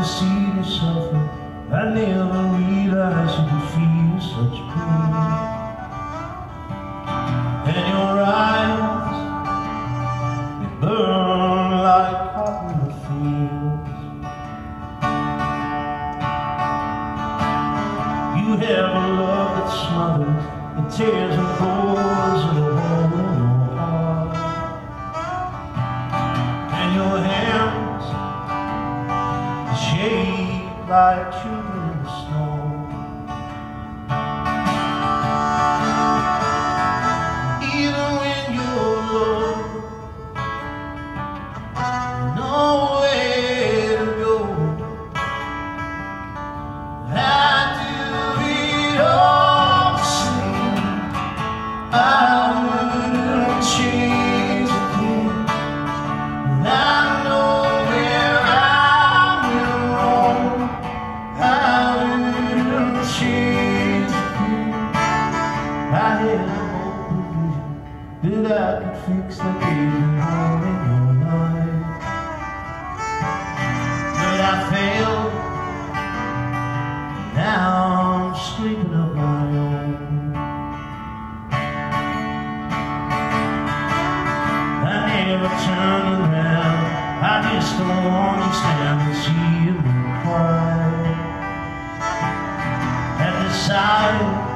deceit is something I never realized you could feel such pain. And your eyes, they burn like cotton fields. You have a love that smothered, it tears and pours. Shaped like children in snow. Even when you're alone, nowhere to go. I do it all the same. I fix the hole in your life. But I failed. Now I'm sleeping on my own. I never turn around. I just don't want to stand and see you cry. At the sight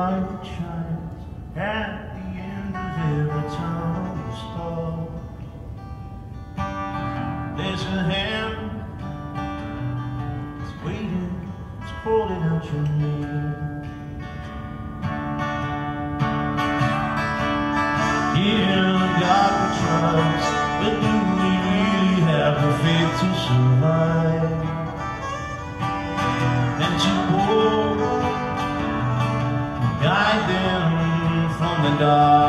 There's a shines at the end of every tunnel star. There's a hand that's waiting, it's holding out your name. In God we trust, but do we really have the faith to survive? From.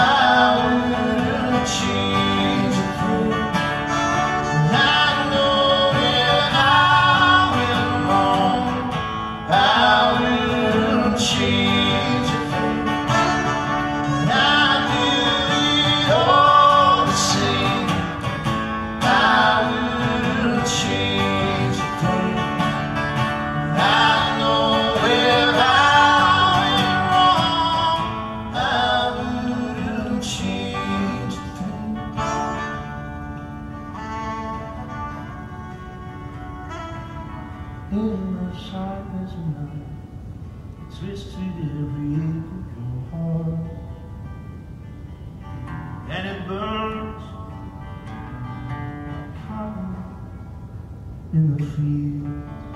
I wouldn't change In the sharpest night, twisted every ache of your heart, and it burns cotton in the fields.